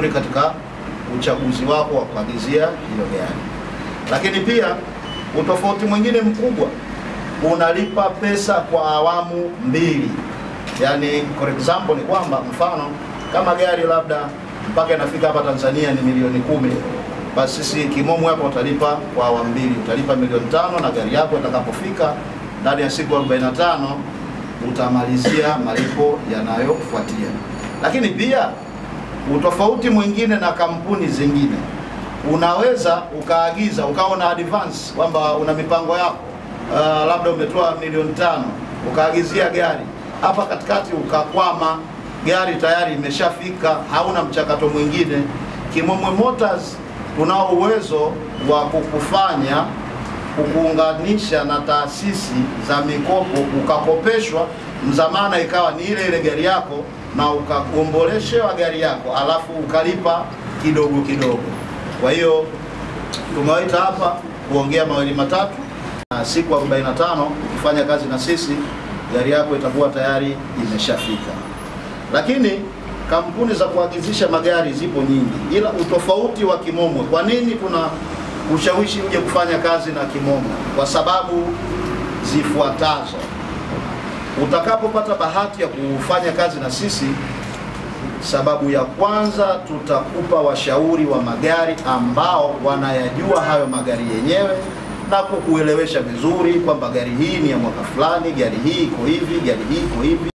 katika uchaguzi wako wa kuagizia hiyo gari. Lakini pia utofauti mwingine mkubwa, unalipa pesa kwa awamu mbili. Yaani, for example ni kwamba mfano kama gari labda mpaka inafika hapa Tanzania ni milioni kumi, basi sisi Kimomo hapa utalipa kwa awamu mbili, utalipa milioni tano na gari yako itakapofika ndani ya siku 45 utamalizia malipo yanayofuatia. Lakini pia utofauti mwingine na kampuni zingine, unaweza ukaagiza ukawa na advance kwamba una mipango yako uh, labda umetoa milioni tano ukaagizia gari hapa katikati ukakwama, gari tayari imeshafika, hauna mchakato mwingine. Kimwemwe Motors tunao uwezo wa kukufanya kukuunganisha na taasisi za mikopo, ukakopeshwa, mzamana ikawa ni ile ile gari yako na ukagomboleshewa gari yako, alafu ukalipa kidogo kidogo. Kwa hiyo tumewaita hapa kuongea mawili matatu, na siku 45 ukifanya kazi na sisi, gari yako itakuwa tayari imeshafika. Lakini kampuni za kuagizisha magari zipo nyingi, ila utofauti wa Kimomwe, kwa nini tuna ushawishi uje kufanya kazi na kimomo Kwa sababu zifuatazo. Utakapopata bahati ya kufanya kazi na sisi, sababu ya kwanza, tutakupa washauri wa magari ambao wanayajua hayo magari yenyewe na kukuelewesha vizuri kwamba gari hii ni ya mwaka fulani, gari hii iko hivi, gari hii iko hivi.